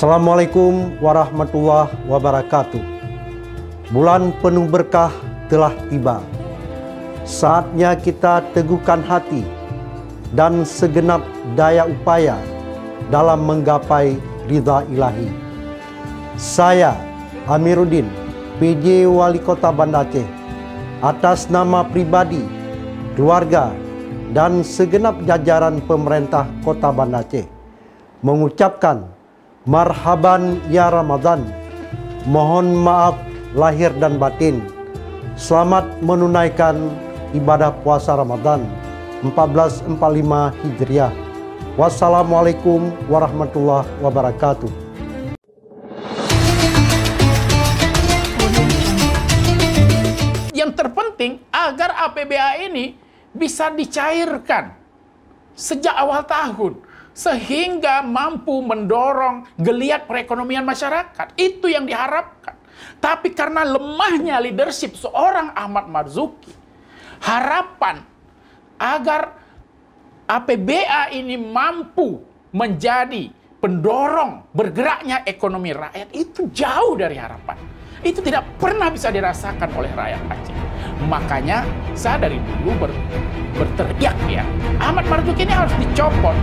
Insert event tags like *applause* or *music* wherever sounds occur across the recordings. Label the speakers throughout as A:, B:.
A: Assalamualaikum warahmatullahi wabarakatuh. Bulan penuh berkah telah tiba. Saatnya kita teguhkan hati dan segenap daya upaya dalam menggapai ridha ilahi. Saya Amiruddin, PJ Wali Kota Banda Aceh, atas nama pribadi, keluarga, dan segenap jajaran pemerintah Kota Banda Aceh mengucapkan marhaban ya Ramadan. Mohon maaf lahir dan batin. Selamat menunaikan ibadah puasa Ramadan 1445 Hijriah. Wassalamualaikum warahmatullahi wabarakatuh.
B: Yang terpenting agar APBA ini bisa dicairkan sejak awal tahun sehingga mampu mendorong geliat perekonomian masyarakat. Itu yang diharapkan. Tapi karena lemahnya leadership seorang Ahmad Marzuki, harapan agar APBA ini mampu menjadi pendorong bergeraknya ekonomi rakyat itu jauh dari harapan. Itu tidak pernah bisa dirasakan oleh rakyat Aceh. Makanya saya dari dulu ber, berteriak ya, Ahmad Marzuki ini harus dicopot.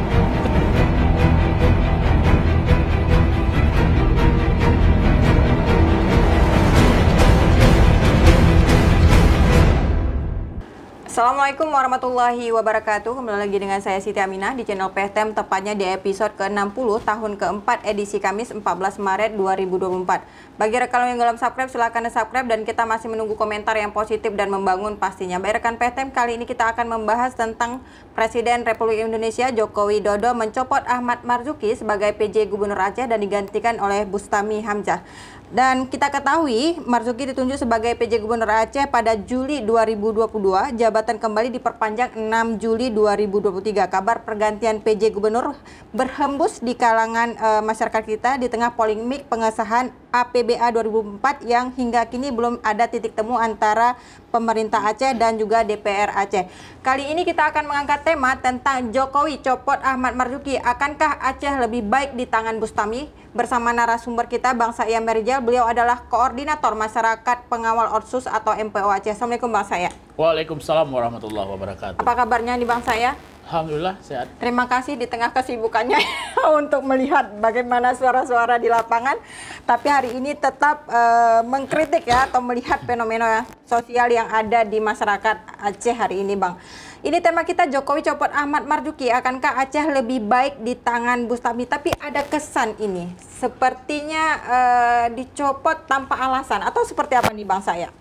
C: Assalamualaikum warahmatullahi wabarakatuh. Kembali lagi dengan saya Siti Aminah di channel PTM tepatnya di episode ke-60 tahun keempat edisi Kamis 14 Maret 2024. Bagi rekan yang belum subscribe silahkan subscribe dan kita masih menunggu komentar yang positif dan membangun pastinya. Baik rekan PTM kali ini kita akan membahas tentang Presiden Republik Indonesia Joko Widodo mencopot Ahmad Marzuki sebagai PJ Gubernur Aceh dan digantikan oleh Bustami Hamzah. Dan kita ketahui Marzuki ditunjuk sebagai PJ Gubernur Aceh pada Juli 2022, jabatan kembali diperpanjang 6 Juli 2023. Kabar pergantian PJ Gubernur berhembus di kalangan e, masyarakat kita di tengah polemik pengesahan APBA 2004 yang hingga kini belum ada titik temu antara pemerintah Aceh dan juga DPR Aceh. Kali ini kita akan mengangkat tema tentang Jokowi copot Ahmad Marzuki. Akankah Aceh lebih baik di tangan Bustami? Bersama narasumber kita Bang Saya Merijal, beliau adalah Koordinator Masyarakat Pengawal Orsus atau MPO Aceh. Assalamualaikum Bang Saya.
B: Waalaikumsalam warahmatullahi wabarakatuh.
C: Apa kabarnya di Bang Saya?
B: Alhamdulillah sehat.
C: Terima kasih di tengah kesibukannya *laughs* untuk melihat bagaimana suara-suara di lapangan. Tapi hari ini tetap uh, mengkritik ya atau melihat fenomena sosial yang ada di masyarakat Aceh hari ini, Bang. Ini tema kita Jokowi copot Ahmad Marzuki. Akankah Aceh lebih baik di tangan Bustami? Tapi ada kesan ini. Sepertinya uh, dicopot tanpa alasan. Atau seperti apa nih Bang saya?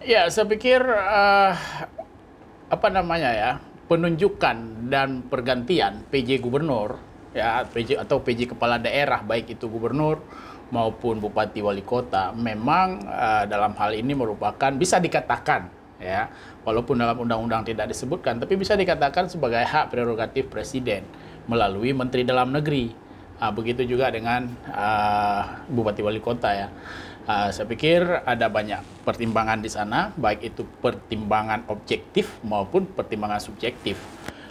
B: Ya, saya pikir uh, apa namanya ya penunjukan dan pergantian PJ Gubernur ya PJ atau PJ Kepala Daerah baik itu Gubernur maupun Bupati Wali Kota memang uh, dalam hal ini merupakan bisa dikatakan ya walaupun dalam undang-undang tidak disebutkan tapi bisa dikatakan sebagai hak prerogatif presiden melalui Menteri Dalam Negeri. Uh, begitu juga dengan uh, Bupati Wali Kota ya Uh, saya pikir ada banyak pertimbangan di sana, baik itu pertimbangan objektif maupun pertimbangan subjektif.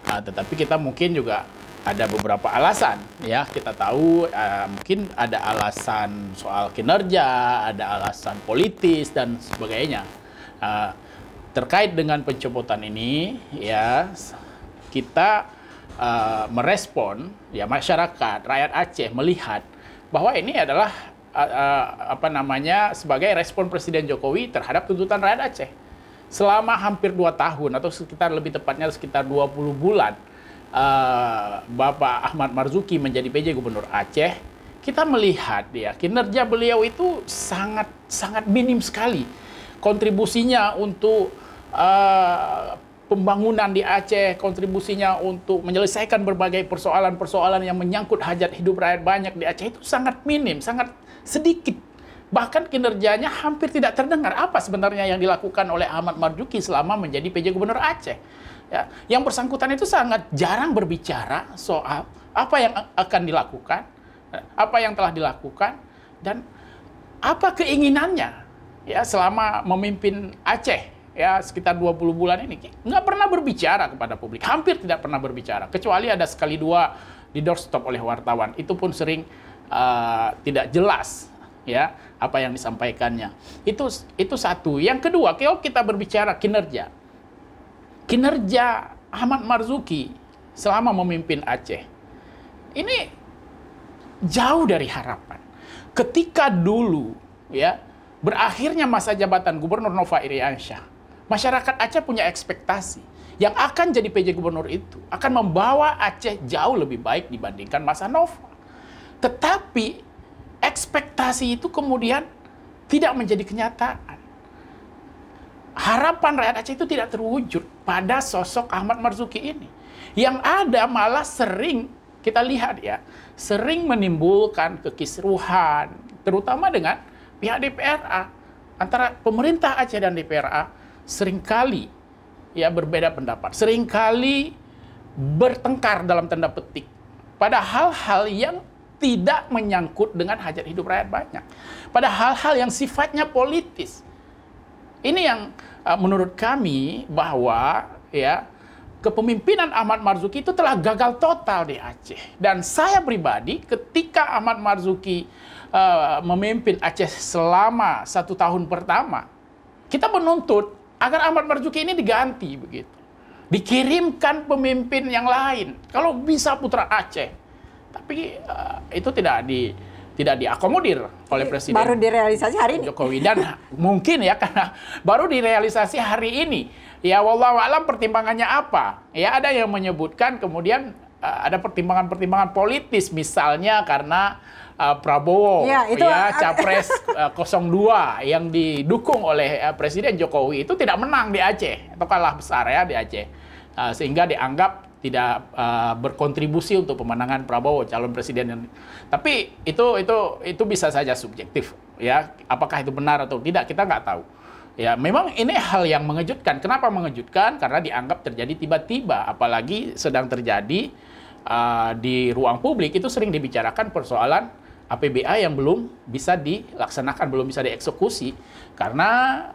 B: Uh, tetapi kita mungkin juga ada beberapa alasan, ya kita tahu uh, mungkin ada alasan soal kinerja, ada alasan politis dan sebagainya. Uh, terkait dengan pencopotan ini, ya kita uh, merespon, ya masyarakat, rakyat Aceh melihat bahwa ini adalah apa namanya sebagai respon Presiden Jokowi terhadap tuntutan rakyat Aceh. Selama hampir dua tahun atau sekitar lebih tepatnya sekitar 20 bulan uh, Bapak Ahmad Marzuki menjadi PJ Gubernur Aceh, kita melihat ya kinerja beliau itu sangat sangat minim sekali kontribusinya untuk uh, pembangunan di Aceh, kontribusinya untuk menyelesaikan berbagai persoalan-persoalan yang menyangkut hajat hidup rakyat banyak di Aceh itu sangat minim, sangat sedikit. Bahkan kinerjanya hampir tidak terdengar. Apa sebenarnya yang dilakukan oleh Ahmad Marzuki selama menjadi PJ Gubernur Aceh? Ya, yang bersangkutan itu sangat jarang berbicara soal apa yang akan dilakukan, apa yang telah dilakukan, dan apa keinginannya ya selama memimpin Aceh ya sekitar 20 bulan ini nggak pernah berbicara kepada publik hampir tidak pernah berbicara kecuali ada sekali dua di doorstop oleh wartawan itu pun sering uh, tidak jelas ya apa yang disampaikannya. Itu itu satu. Yang kedua, kalau kita berbicara kinerja. Kinerja Ahmad Marzuki selama memimpin Aceh. Ini jauh dari harapan. Ketika dulu ya berakhirnya masa jabatan Gubernur Nova Iriansyah, masyarakat Aceh punya ekspektasi yang akan jadi PJ Gubernur itu akan membawa Aceh jauh lebih baik dibandingkan masa Nova. Tetapi ekspektasi itu kemudian tidak menjadi kenyataan. Harapan rakyat Aceh itu tidak terwujud pada sosok Ahmad Marzuki ini. Yang ada malah sering kita lihat ya, sering menimbulkan kekisruhan, terutama dengan pihak DPRA. Antara pemerintah Aceh dan DPRA sering kali ya berbeda pendapat, sering kali bertengkar dalam tanda petik pada hal-hal yang tidak menyangkut dengan hajat hidup rakyat banyak. Pada hal-hal yang sifatnya politis. Ini yang uh, menurut kami bahwa ya kepemimpinan Ahmad Marzuki itu telah gagal total di Aceh. Dan saya pribadi ketika Ahmad Marzuki uh, memimpin Aceh selama satu tahun pertama, kita menuntut agar Ahmad Marzuki ini diganti begitu. Dikirimkan pemimpin yang lain. Kalau bisa putra Aceh tapi uh, itu tidak di tidak diakomodir oleh presiden.
C: Baru direalisasi hari ini.
B: Jokowi dan *laughs* mungkin ya karena baru direalisasi hari ini. Ya wallahu alam pertimbangannya apa? Ya ada yang menyebutkan kemudian uh, ada pertimbangan-pertimbangan politis misalnya karena uh, Prabowo ya, itu ya capres *laughs* uh, 02 yang didukung oleh uh, Presiden Jokowi itu tidak menang di Aceh atau kalah besar ya di Aceh. Uh, sehingga dianggap tidak uh, berkontribusi untuk pemenangan Prabowo calon presiden. Tapi itu itu itu bisa saja subjektif ya. Apakah itu benar atau tidak kita nggak tahu. Ya, memang ini hal yang mengejutkan. Kenapa mengejutkan? Karena dianggap terjadi tiba-tiba, apalagi sedang terjadi uh, di ruang publik itu sering dibicarakan persoalan APBA yang belum bisa dilaksanakan, belum bisa dieksekusi. Karena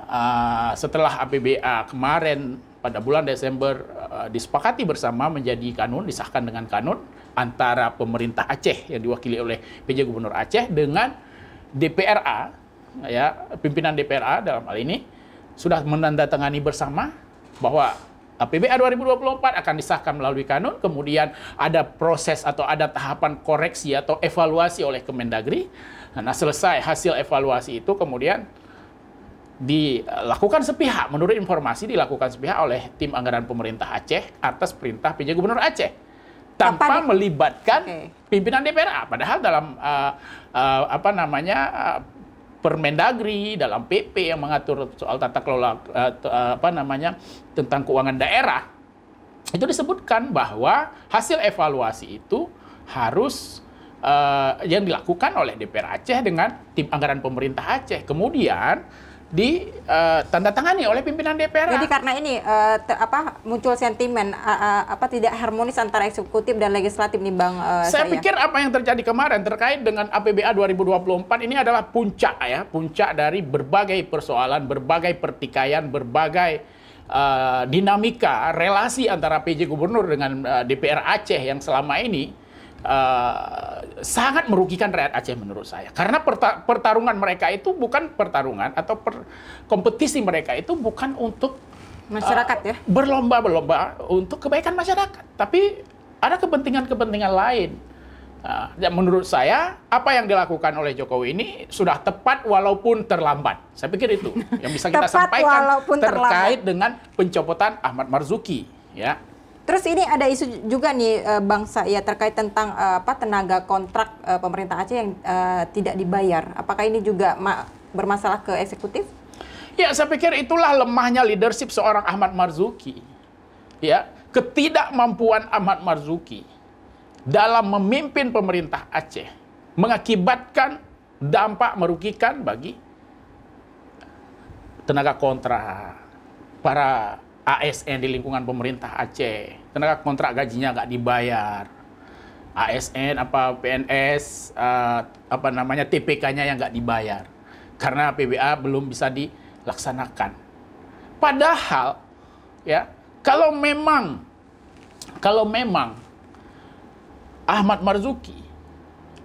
B: uh, setelah APBA kemarin pada bulan Desember uh, disepakati bersama menjadi kanun, disahkan dengan kanun antara pemerintah Aceh yang diwakili oleh PJ Gubernur Aceh dengan DPRA, ya pimpinan DPRA dalam hal ini sudah menandatangani bersama bahwa APBA 2024 akan disahkan melalui kanun, kemudian ada proses atau ada tahapan koreksi atau evaluasi oleh Kemendagri. Nah, selesai hasil evaluasi itu kemudian dilakukan sepihak, menurut informasi dilakukan sepihak oleh tim anggaran pemerintah Aceh atas perintah PJ Gubernur Aceh tanpa Apa melibatkan okay. pimpinan DPR. Padahal dalam uh, uh, apa namanya uh, Permendagri dalam PP yang mengatur soal tata kelola uh, apa namanya tentang keuangan daerah itu disebutkan bahwa hasil evaluasi itu harus uh, yang dilakukan oleh DPR Aceh dengan tim anggaran pemerintah Aceh. Kemudian di uh, tanda tangani oleh pimpinan DPR.
C: Jadi karena ini uh, te, apa muncul sentimen uh, uh, apa tidak harmonis antara eksekutif dan legislatif nih Bang uh,
B: saya, saya pikir apa yang terjadi kemarin terkait dengan APBA 2024 ini adalah puncak ya, puncak dari berbagai persoalan, berbagai pertikaian, berbagai uh, dinamika relasi antara PJ Gubernur dengan uh, DPR Aceh yang selama ini uh, sangat merugikan rakyat Aceh menurut saya. Karena pertarungan mereka itu bukan pertarungan atau per kompetisi mereka itu bukan untuk
C: masyarakat uh, ya.
B: Berlomba-lomba untuk kebaikan masyarakat, tapi ada kepentingan-kepentingan lain. Uh, dan menurut saya apa yang dilakukan oleh Jokowi ini sudah tepat walaupun terlambat. Saya pikir itu *laughs* yang bisa kita sampaikan terkait terlambat. dengan pencopotan Ahmad Marzuki, ya.
C: Terus ini ada isu juga nih uh, bangsa ya terkait tentang uh, apa tenaga kontrak uh, pemerintah Aceh yang uh, tidak dibayar. Apakah ini juga bermasalah ke eksekutif?
B: Ya, saya pikir itulah lemahnya leadership seorang Ahmad Marzuki. Ya, ketidakmampuan Ahmad Marzuki dalam memimpin pemerintah Aceh mengakibatkan dampak merugikan bagi tenaga kontrak, para ASN di lingkungan pemerintah Aceh. Tenaga kontrak gajinya nggak dibayar. ASN apa PNS uh, eh, apa namanya TPK-nya yang nggak dibayar karena PBA belum bisa dilaksanakan. Padahal ya kalau memang kalau memang Ahmad Marzuki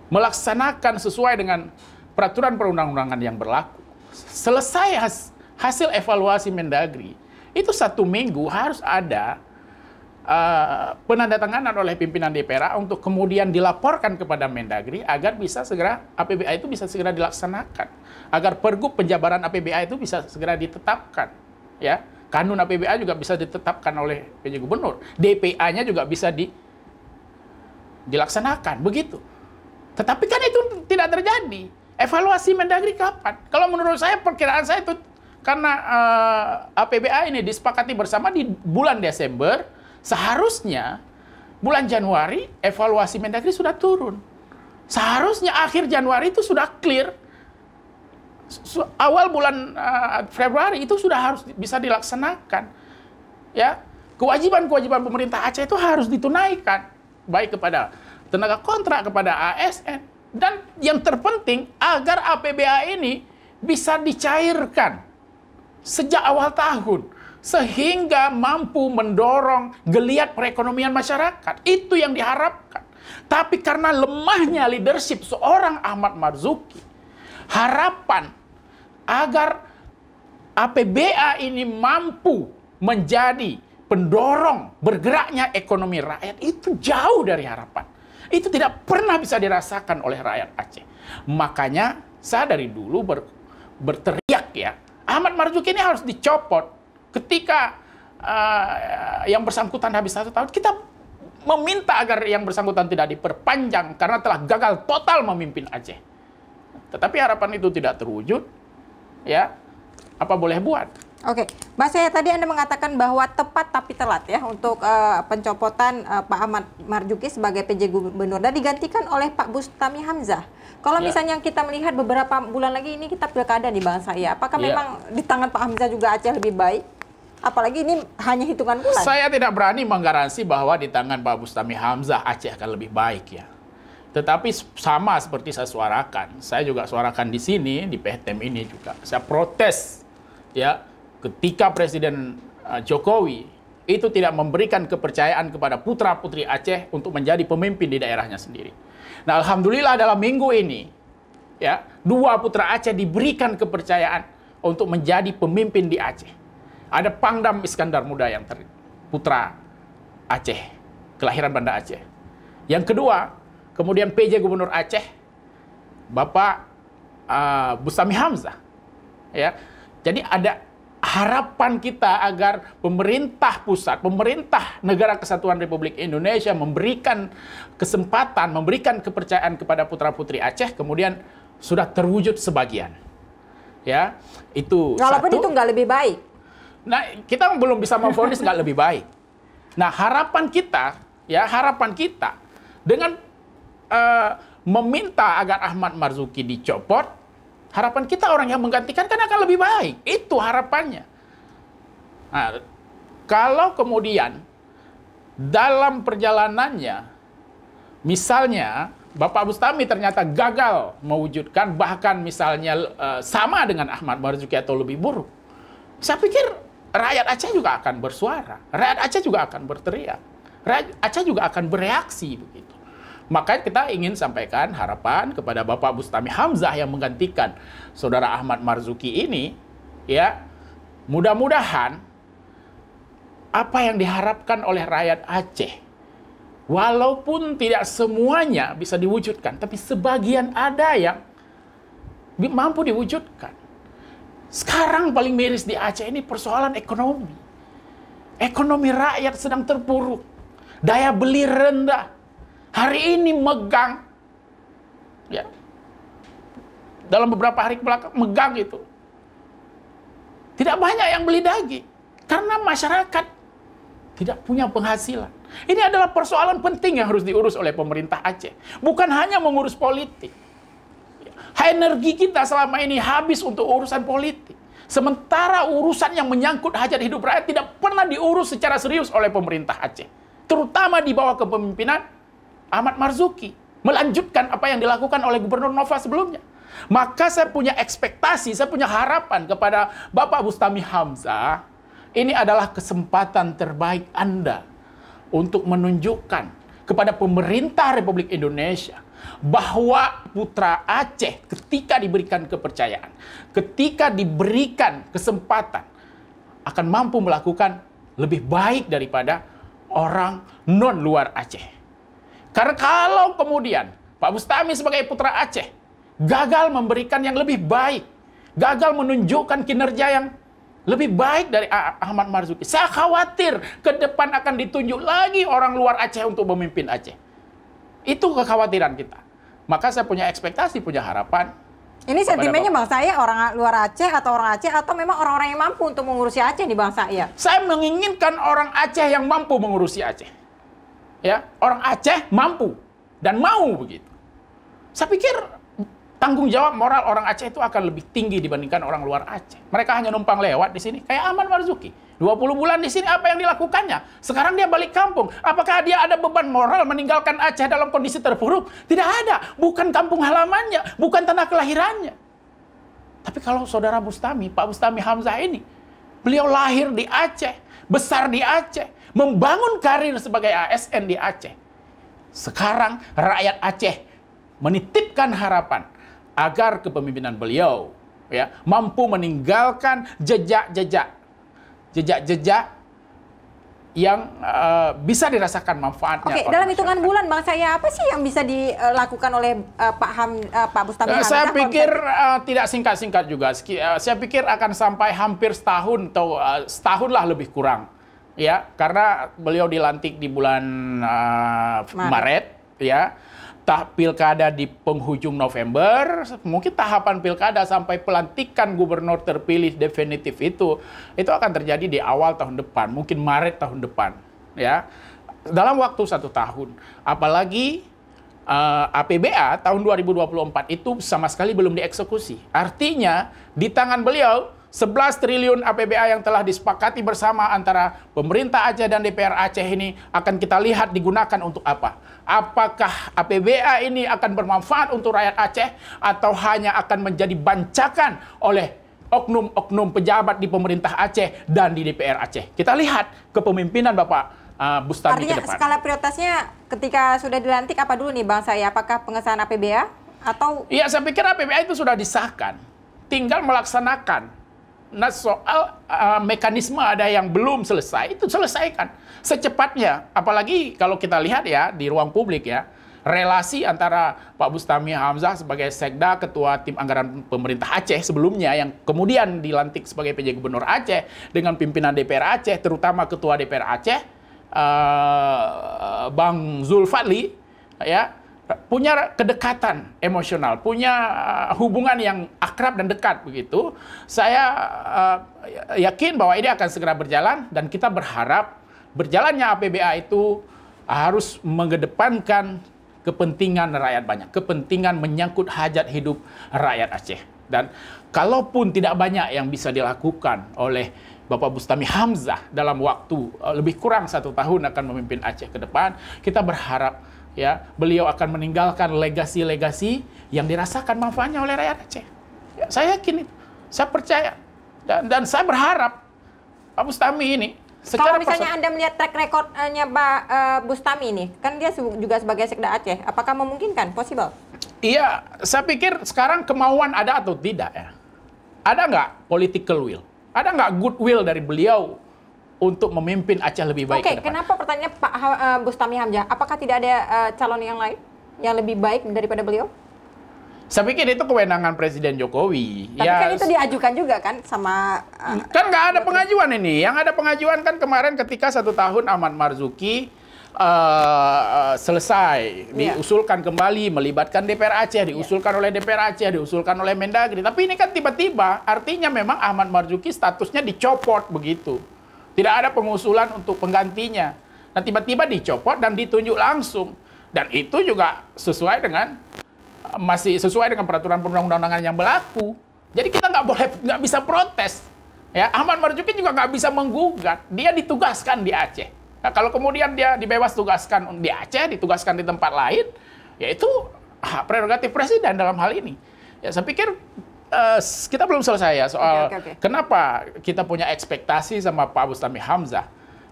B: melaksanakan sesuai dengan peraturan perundang-undangan yang berlaku. Selesai has, hasil evaluasi Mendagri, itu satu minggu harus ada uh, penandatanganan oleh pimpinan DPR untuk kemudian dilaporkan kepada Mendagri agar bisa segera APBA itu bisa segera dilaksanakan, agar pergub penjabaran APBA itu bisa segera ditetapkan, ya. Kanun APBA juga bisa ditetapkan oleh PJ Gubernur, DPA-nya juga bisa di, dilaksanakan, begitu. Tetapi kan itu tidak terjadi. Evaluasi Mendagri kapan? Kalau menurut saya perkiraan saya itu karena uh, eh, APBA ini disepakati bersama di bulan Desember, seharusnya bulan Januari evaluasi Mendagri sudah turun. Seharusnya akhir Januari itu sudah clear. Awal bulan uh, Februari itu sudah harus bisa dilaksanakan. Ya, kewajiban-kewajiban pemerintah Aceh itu harus ditunaikan baik kepada tenaga kontrak kepada ASN. Dan yang terpenting agar APBA ini bisa dicairkan sejak awal tahun sehingga mampu mendorong geliat perekonomian masyarakat. Itu yang diharapkan. Tapi karena lemahnya leadership seorang Ahmad Marzuki, harapan agar APBA ini mampu menjadi pendorong bergeraknya ekonomi rakyat itu jauh dari harapan. Itu tidak pernah bisa dirasakan oleh rakyat Aceh. Makanya saya dari dulu ber, berteriak Ahmad Marzuki ini harus dicopot. Ketika uh, yang bersangkutan habis satu tahun, kita meminta agar yang bersangkutan tidak diperpanjang karena telah gagal total memimpin Aceh. Tetapi harapan itu tidak terwujud, ya apa boleh buat?
C: Oke, Mas saya tadi Anda mengatakan bahwa tepat tapi telat ya untuk uh, pencopotan uh, Pak Ahmad Marjuki sebagai PJ Gubernur dan digantikan oleh Pak Bustami Hamzah. Kalau ya. misalnya kita melihat beberapa bulan lagi ini kita pilkada di bangsa ya, apakah ya. memang di tangan Pak Hamzah juga Aceh lebih baik? Apalagi ini hanya hitungan bulan.
B: Saya tidak berani menggaransi bahwa di tangan Pak Bustami Hamzah Aceh akan lebih baik ya. Tetapi sama seperti saya suarakan, saya juga suarakan di sini di PHTM ini juga. Saya protes ya ketika Presiden uh, Jokowi itu tidak memberikan kepercayaan kepada putra-putri Aceh untuk menjadi pemimpin di daerahnya sendiri. Nah, alhamdulillah dalam minggu ini ya, dua putra Aceh diberikan kepercayaan untuk menjadi pemimpin di Aceh. Ada Pangdam Iskandar Muda yang ter putra Aceh, kelahiran Banda Aceh. Yang kedua, kemudian PJ Gubernur Aceh, Bapak uh, Bustami Hamzah. Ya. Jadi ada harapan kita agar pemerintah pusat, pemerintah negara kesatuan Republik Indonesia memberikan kesempatan, memberikan kepercayaan kepada putra-putri Aceh, kemudian sudah terwujud sebagian. Ya, itu
C: Walaupun satu. itu nggak lebih baik.
B: Nah, kita belum bisa memfonis nggak lebih baik. Nah, harapan kita, ya harapan kita dengan uh, meminta agar Ahmad Marzuki dicopot, Harapan kita orang yang menggantikan kan akan lebih baik. Itu harapannya. Nah, kalau kemudian dalam perjalanannya, misalnya Bapak Bustami ternyata gagal mewujudkan bahkan misalnya uh, sama dengan Ahmad Marzuki atau lebih buruk. Saya pikir rakyat Aceh juga akan bersuara, rakyat Aceh juga akan berteriak, rakyat Aceh juga akan bereaksi begitu. Maka kita ingin sampaikan harapan kepada Bapak Bustami Hamzah yang menggantikan Saudara Ahmad Marzuki ini, ya mudah-mudahan apa yang diharapkan oleh rakyat Aceh, walaupun tidak semuanya bisa diwujudkan, tapi sebagian ada yang mampu diwujudkan. Sekarang paling miris di Aceh ini persoalan ekonomi. Ekonomi rakyat sedang terpuruk. Daya beli rendah hari ini megang ya dalam beberapa hari belakang megang itu tidak banyak yang beli daging karena masyarakat tidak punya penghasilan. Ini adalah persoalan penting yang harus diurus oleh pemerintah Aceh. Bukan hanya mengurus politik. Energi kita selama ini habis untuk urusan politik. Sementara urusan yang menyangkut hajat hidup rakyat tidak pernah diurus secara serius oleh pemerintah Aceh. Terutama di bawah kepemimpinan Ahmad Marzuki melanjutkan apa yang dilakukan oleh Gubernur Nova sebelumnya. Maka saya punya ekspektasi, saya punya harapan kepada Bapak Bustami Hamzah, ini adalah kesempatan terbaik Anda untuk menunjukkan kepada pemerintah Republik Indonesia bahwa putra Aceh ketika diberikan kepercayaan, ketika diberikan kesempatan akan mampu melakukan lebih baik daripada orang non luar Aceh. Karena kalau kemudian Pak Bustami sebagai putra Aceh gagal memberikan yang lebih baik, gagal menunjukkan kinerja yang lebih baik dari Ahmad Marzuki. Saya khawatir ke depan akan ditunjuk lagi orang luar Aceh untuk memimpin Aceh. Itu kekhawatiran kita. Maka saya punya ekspektasi, punya harapan.
C: Ini sentimennya bang saya orang luar Aceh atau orang Aceh atau memang orang-orang yang mampu untuk mengurusi Aceh di bang saya?
B: Saya menginginkan orang Aceh yang mampu mengurusi Aceh. Ya, orang Aceh mampu dan mau begitu. Saya pikir tanggung jawab moral orang Aceh itu akan lebih tinggi dibandingkan orang luar Aceh. Mereka hanya numpang lewat di sini, kayak Aman Marzuki. 20 bulan di sini apa yang dilakukannya? Sekarang dia balik kampung. Apakah dia ada beban moral meninggalkan Aceh dalam kondisi terpuruk? Tidak ada. Bukan kampung halamannya, bukan tanah kelahirannya. Tapi kalau saudara Bustami, Pak Bustami Hamzah ini, beliau lahir di Aceh, besar di Aceh, membangun karir sebagai ASN di Aceh. Sekarang rakyat Aceh menitipkan harapan agar kepemimpinan beliau ya mampu meninggalkan jejak-jejak jejak-jejak yang uh, bisa dirasakan manfaatnya.
C: Oke, dalam hitungan bulan bang saya apa sih yang bisa dilakukan oleh uh, Pak Ham, uh, Pak Bustami
B: uh, Saya pikir uh, tidak singkat-singkat juga. Uh, saya pikir akan sampai hampir setahun atau uh, setahun lah lebih kurang, ya, karena beliau dilantik di bulan uh, Maret. Maret, ya tah pilkada di penghujung November, mungkin tahapan pilkada sampai pelantikan gubernur terpilih definitif itu, itu akan terjadi di awal tahun depan, mungkin Maret tahun depan, ya. Dalam waktu satu tahun, apalagi uh, APBA tahun 2024 itu sama sekali belum dieksekusi. Artinya di tangan beliau 11 triliun APBA yang telah disepakati bersama antara pemerintah Aceh dan DPR Aceh ini akan kita lihat digunakan untuk apa. Apakah APBA ini akan bermanfaat untuk rakyat Aceh atau hanya akan menjadi bancakan oleh oknum-oknum pejabat di pemerintah Aceh dan di DPR Aceh. Kita lihat kepemimpinan Bapak uh, Bustami
C: Artinya, ke depan. skala prioritasnya ketika sudah dilantik apa dulu nih Bang saya? Apakah pengesahan APBA atau
B: Iya, saya pikir APBA itu sudah disahkan. Tinggal melaksanakan Nah soal uh, mekanisme ada yang belum selesai, itu selesaikan secepatnya. Apalagi kalau kita lihat ya di ruang publik ya, relasi antara Pak Bustami Hamzah sebagai Sekda, Ketua Tim Anggaran Pemerintah Aceh sebelumnya, yang kemudian dilantik sebagai PJ Gubernur Aceh, dengan pimpinan DPR Aceh, terutama Ketua DPR Aceh, uh, Bang Zulfadli, ya, punya kedekatan emosional, punya uh, hubungan yang akrab dan dekat begitu. Saya uh, yakin bahwa ini akan segera berjalan dan kita berharap berjalannya APBA itu harus mengedepankan kepentingan rakyat banyak, kepentingan menyangkut hajat hidup rakyat Aceh. Dan kalaupun tidak banyak yang bisa dilakukan oleh Bapak Bustami Hamzah dalam waktu uh, lebih kurang satu tahun akan memimpin Aceh ke depan, kita berharap ya beliau akan meninggalkan legasi-legasi yang dirasakan manfaatnya oleh rakyat Aceh. Ya, saya yakin itu, saya percaya dan, dan saya berharap Pak Bustami ini
C: secara Kalau misalnya Anda melihat track recordnya Pak uh, Bustami ini, kan dia juga sebagai Sekda Aceh, apakah memungkinkan, possible?
B: Iya, saya pikir sekarang kemauan ada atau tidak ya. Ada nggak political will? Ada nggak goodwill dari beliau untuk memimpin Aceh lebih baik.
C: Oke, okay, kenapa pertanyaan Pak uh, Bustami Hamzah? Apakah tidak ada uh, calon yang lain yang lebih baik daripada beliau?
B: Saya pikir itu kewenangan Presiden Jokowi.
C: Tapi ya, kan itu diajukan juga kan sama...
B: Uh, kan nggak ada pengajuan ini. Yang ada pengajuan kan kemarin ketika satu tahun Ahmad Marzuki uh, selesai. Yeah. Diusulkan kembali, melibatkan DPR Aceh, diusulkan yeah. oleh DPR Aceh, diusulkan oleh Mendagri. Tapi ini kan tiba-tiba, artinya memang Ahmad Marzuki statusnya dicopot begitu. Tidak ada pengusulan untuk penggantinya. Nah, tiba-tiba dicopot dan ditunjuk langsung. Dan itu juga sesuai dengan masih sesuai dengan peraturan perundang-undangan yang berlaku. Jadi kita nggak boleh nggak bisa protes. Ya, Ahmad Marzuki juga nggak bisa menggugat. Dia ditugaskan di Aceh. Nah, kalau kemudian dia dibebas tugaskan di Aceh, ditugaskan di tempat lain, ya itu hak prerogatif presiden dalam hal ini. Ya, saya pikir uh, kita belum selesai ya soal okay, okay, okay. kenapa kita punya ekspektasi sama Pak Bustami Hamzah.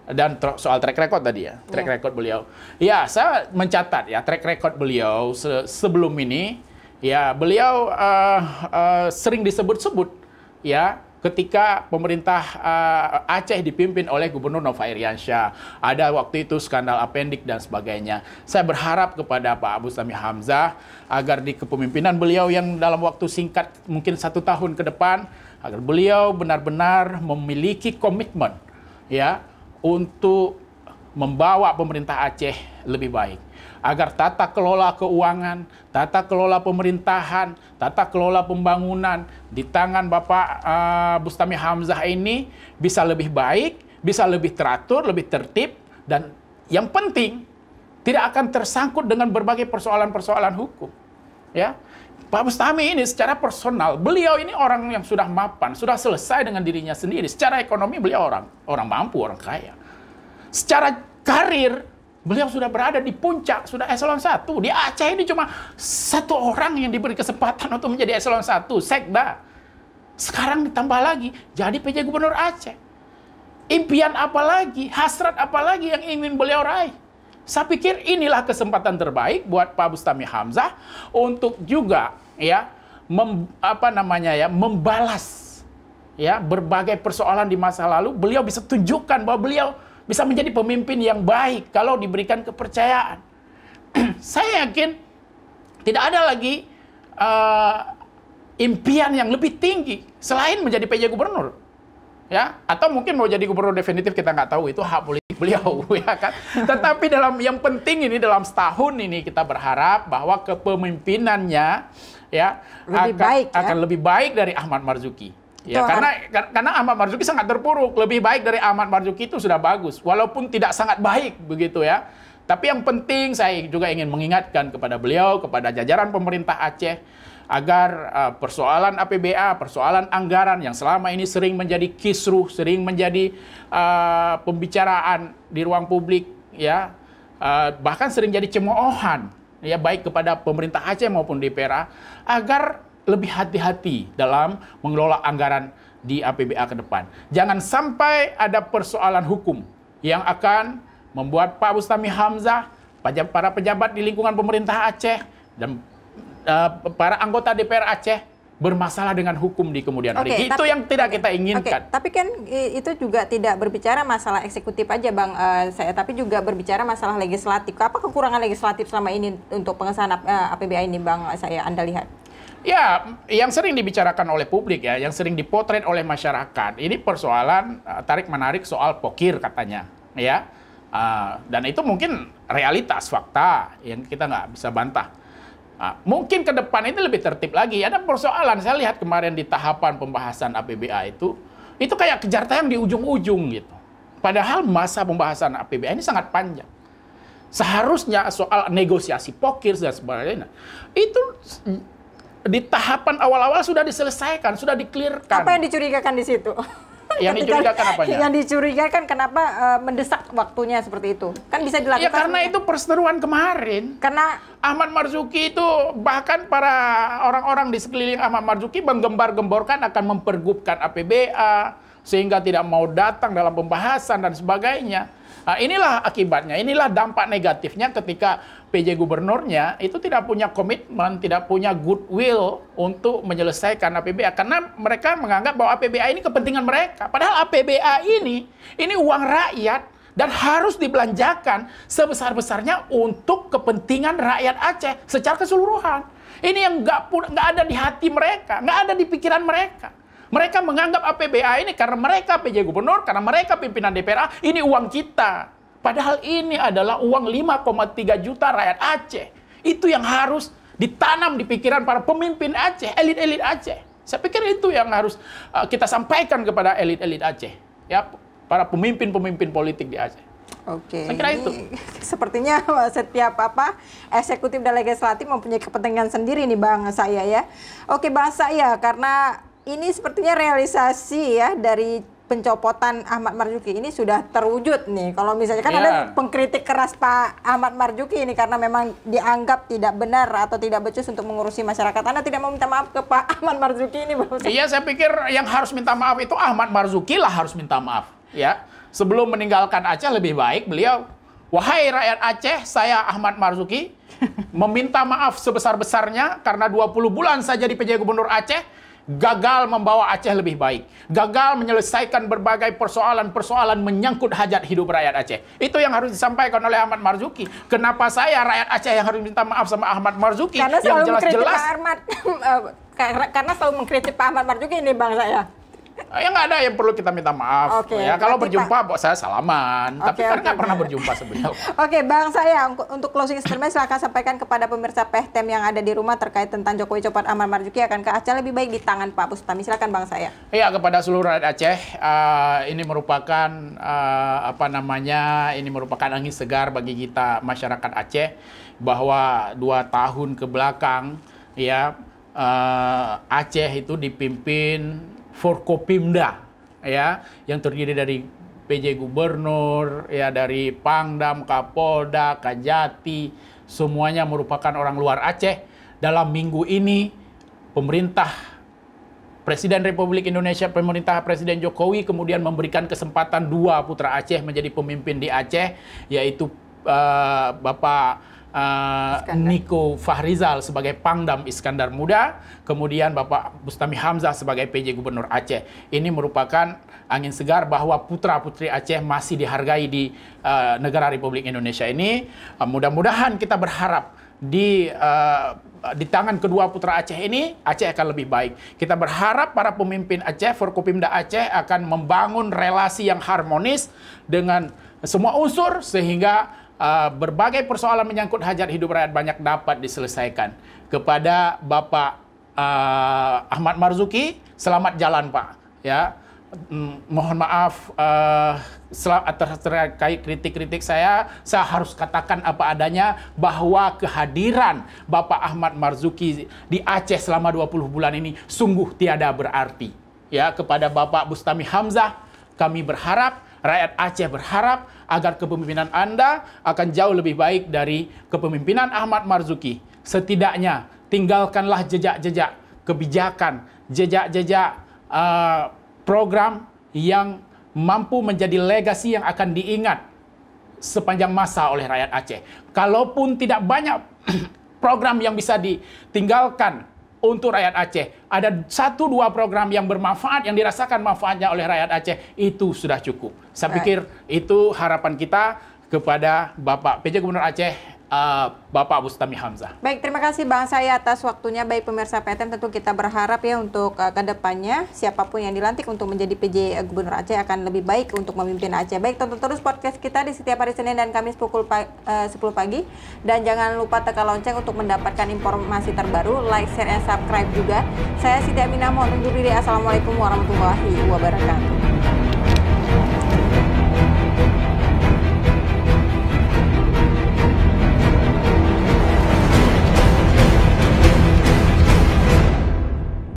B: dan soal track record tadi ya, track yeah. record beliau. Ya, saya mencatat ya track record beliau se sebelum ini, ya beliau uh, uh, sering disebut-sebut ya ketika pemerintah uh, Aceh dipimpin oleh Gubernur Nova Iriansyah. Ada waktu itu skandal apendik dan sebagainya. Saya berharap kepada Pak Abu Sami Hamzah agar di kepemimpinan beliau yang dalam waktu singkat mungkin satu tahun ke depan, agar beliau benar-benar memiliki komitmen ya untuk membawa pemerintah Aceh lebih baik agar tata kelola keuangan, tata kelola pemerintahan, tata kelola pembangunan di tangan Bapak uh, Bustami Hamzah ini bisa lebih baik, bisa lebih teratur, lebih tertib dan yang penting tidak akan tersangkut dengan berbagai persoalan-persoalan hukum. Ya. Pak Bustami ini secara personal, beliau ini orang yang sudah mapan, sudah selesai dengan dirinya sendiri. Secara ekonomi beliau orang orang mampu, orang kaya. Secara karir Beliau sudah berada di puncak, sudah eselon 1. Di Aceh ini cuma satu orang yang diberi kesempatan untuk menjadi eselon 1, sekda. Sekarang ditambah lagi, jadi PJ Gubernur Aceh. Impian apa lagi, hasrat apa lagi yang ingin beliau raih? Saya pikir inilah kesempatan terbaik buat Pak Bustami Hamzah untuk juga ya mem, apa namanya ya membalas ya berbagai persoalan di masa lalu. Beliau bisa tunjukkan bahwa beliau bisa menjadi pemimpin yang baik kalau diberikan kepercayaan. *clears throat* Saya yakin tidak ada lagi uh, impian yang lebih tinggi selain menjadi PJ gubernur. Ya, atau mungkin mau jadi gubernur definitif kita nggak tahu itu hak politik beliau *laughs* ya kan. Tetapi dalam yang penting ini dalam setahun ini kita berharap bahwa kepemimpinannya ya
C: lebih
B: akan,
C: baik, ya?
B: akan lebih baik dari Ahmad Marzuki. Ya, karena karena Ahmad Marzuki sangat terpuruk. Lebih baik dari Ahmad Marzuki itu sudah bagus, walaupun tidak sangat baik begitu ya. Tapi yang penting saya juga ingin mengingatkan kepada beliau, kepada jajaran pemerintah Aceh agar uh, persoalan APBA, persoalan anggaran yang selama ini sering menjadi kisruh, sering menjadi uh, pembicaraan di ruang publik ya, uh, bahkan sering jadi cemoohan ya baik kepada pemerintah Aceh maupun DPR agar lebih hati-hati dalam mengelola anggaran di APBA ke depan. Jangan sampai ada persoalan hukum yang akan membuat Pak Bustami Hamzah, para pejabat di lingkungan pemerintah Aceh, dan uh, para anggota DPR Aceh bermasalah dengan hukum di kemudian hari. Okay, itu tapi, yang tidak kita inginkan.
C: Okay, tapi kan itu juga tidak berbicara masalah eksekutif aja Bang uh, saya, tapi juga berbicara masalah legislatif. Apa kekurangan legislatif selama ini untuk pengesahan uh, eh, APBA ini Bang saya Anda lihat?
B: Ya, yang sering dibicarakan oleh publik ya, yang sering dipotret oleh masyarakat, ini persoalan uh, tarik menarik soal pokir katanya, ya. Uh, dan itu mungkin realitas fakta yang kita nggak bisa bantah. Uh, mungkin ke depan ini lebih tertib lagi. Ada persoalan saya lihat kemarin di tahapan pembahasan APBA itu, itu kayak kejar tayang di ujung-ujung gitu. Padahal masa pembahasan APBA ini sangat panjang. Seharusnya soal negosiasi pokir dan sebagainya itu di tahapan awal-awal sudah diselesaikan, sudah diklirkan.
C: Apa yang dicurigakan di situ? *laughs*
B: Yang dicurigakan apanya?
C: Yang dicurigakan kenapa uh, mendesak waktunya seperti itu? Kan bisa dilakukan.
B: Ya karena itu perseteruan kemarin.
C: Karena
B: Ahmad Marzuki itu bahkan para orang-orang di sekeliling Ahmad Marzuki menggembar-gemborkan akan mempergubkan APBA sehingga tidak mau datang dalam pembahasan dan sebagainya. Nah, inilah akibatnya, inilah dampak negatifnya ketika PJ gubernurnya itu tidak punya komitmen, tidak punya goodwill untuk menyelesaikan APBA karena mereka menganggap bahwa APBA ini kepentingan mereka. Padahal APBA ini ini uang rakyat dan harus dibelanjakan sebesar-besarnya untuk kepentingan rakyat Aceh secara keseluruhan. Ini yang nggak ada di hati mereka, nggak ada di pikiran mereka. Mereka menganggap APBA ini karena mereka PJ Gubernur, karena mereka pimpinan DPR, ini uang kita. Padahal ini adalah uang 5,3 juta rakyat Aceh. Itu yang harus ditanam di pikiran para pemimpin Aceh, elit-elit Aceh. Saya pikir itu yang harus uh, kita sampaikan kepada elit-elit Aceh. Ya, para pemimpin-pemimpin politik di Aceh.
C: Oke.
B: Saya kira itu. *laughs*
C: Sepertinya *laughs* setiap apa eksekutif dan legislatif mempunyai kepentingan sendiri nih Bang saya ya. Oke, Bang saya karena ini sepertinya realisasi ya dari pencopotan Ahmad Marzuki ini sudah terwujud nih. Kalau misalnya kan yeah. ada pengkritik keras Pak Ahmad Marzuki ini karena memang dianggap tidak benar atau tidak becus untuk mengurusi masyarakat. Anda tidak mau minta maaf ke Pak Ahmad Marzuki ini,
B: Iya, saya pikir yang harus minta maaf itu Ahmad Marzuki lah harus minta maaf, ya. sebelum meninggalkan Aceh lebih baik beliau, wahai rakyat Aceh, saya Ahmad Marzuki, *laughs* meminta maaf sebesar-besarnya karena 20 bulan saja di PJ Gubernur Aceh, gagal membawa Aceh lebih baik. Gagal menyelesaikan berbagai persoalan-persoalan menyangkut hajat hidup rakyat Aceh. Itu yang harus disampaikan oleh Ahmad Marzuki. Kenapa saya rakyat Aceh yang harus minta maaf sama Ahmad Marzuki
C: Karena
B: yang jelas-jelas
C: Pak Ahmad, *laughs* eh, karena, karena selalu mengkritik Pak Ahmad Marzuki ini bang saya.
B: Ya nggak ada yang perlu kita minta maaf.
C: Oke,
B: ya kalau berjumpa, Pak, saya salaman. Tapi
C: Oke,
B: kan nggak pernah
C: oke.
B: berjumpa sebelumnya. *laughs*
C: Oke, Bang saya untuk, closing statement silakan sampaikan kepada pemirsa Pehtem yang ada di rumah terkait tentang Jokowi Copot Ahmad Marzuki akan ke Aceh lebih baik di tangan Pak Bustami. Silakan Bang saya.
B: Iya kepada seluruh rakyat Aceh, eh, ini merupakan eh, apa namanya? Ini merupakan angin segar bagi kita masyarakat Aceh bahwa dua tahun ke belakang ya eh, Aceh itu dipimpin Forkopimda ya yang terdiri dari PJ Gubernur ya dari Pangdam, Kapolda, Kajati semuanya merupakan orang luar Aceh. Dalam minggu ini pemerintah Presiden Republik Indonesia, pemerintah Presiden Jokowi kemudian memberikan kesempatan dua putra Aceh menjadi pemimpin di Aceh, yaitu eh, Bapak
C: Iskandar.
B: Niko Fahrizal sebagai Pangdam Iskandar Muda, kemudian Bapak Bustami Hamzah sebagai PJ Gubernur Aceh. Ini merupakan angin segar bahwa putra-putri Aceh masih dihargai di eh, negara Republik Indonesia ini. Eh, Mudah-mudahan kita berharap di eh, di tangan kedua putra Aceh ini Aceh akan lebih baik. Kita berharap para pemimpin Aceh, Forkopimda Aceh akan membangun relasi yang harmonis dengan semua unsur sehingga eh, berbagai persoalan menyangkut hajat hidup rakyat banyak dapat diselesaikan. Kepada Bapak eh, Ahmad Marzuki, selamat jalan Pak. Ya, Mm, mohon maaf atas terkait kritik-kritik saya, saya harus katakan apa adanya bahwa kehadiran Bapak Ahmad Marzuki di Aceh selama 20 bulan ini sungguh tiada berarti. Ya, kepada Bapak Bustami Hamzah, kami berharap rakyat Aceh berharap agar kepemimpinan Anda akan jauh lebih baik dari kepemimpinan Ahmad Marzuki. Setidaknya tinggalkanlah jejak-jejak kebijakan, jejak-jejak eh, program yang mampu menjadi legasi yang akan diingat sepanjang masa oleh rakyat Aceh. Kalaupun tidak banyak *clears throat* program yang bisa ditinggalkan untuk rakyat Aceh, ada satu dua program yang bermanfaat yang dirasakan manfaatnya oleh rakyat Aceh itu sudah cukup. Saya pikir itu harapan kita kepada Bapak PJ Gubernur Aceh, eh, Bapak Bustami Hamzah.
C: Baik, terima kasih Bang saya atas waktunya. Baik pemirsa PTM tentu kita berharap ya untuk uh, ke depannya siapa pun yang dilantik untuk menjadi PJ Gubernur Aceh akan lebih baik untuk memimpin Aceh. Baik, tonton terus podcast kita di setiap hari Senin dan Kamis pukul pa- eh, 10 pagi dan jangan lupa tekan lonceng untuk mendapatkan informasi terbaru, like, share, and subscribe juga. Saya Siti Aminah mohon undur diri. Assalamualaikum warahmatullahi wabarakatuh.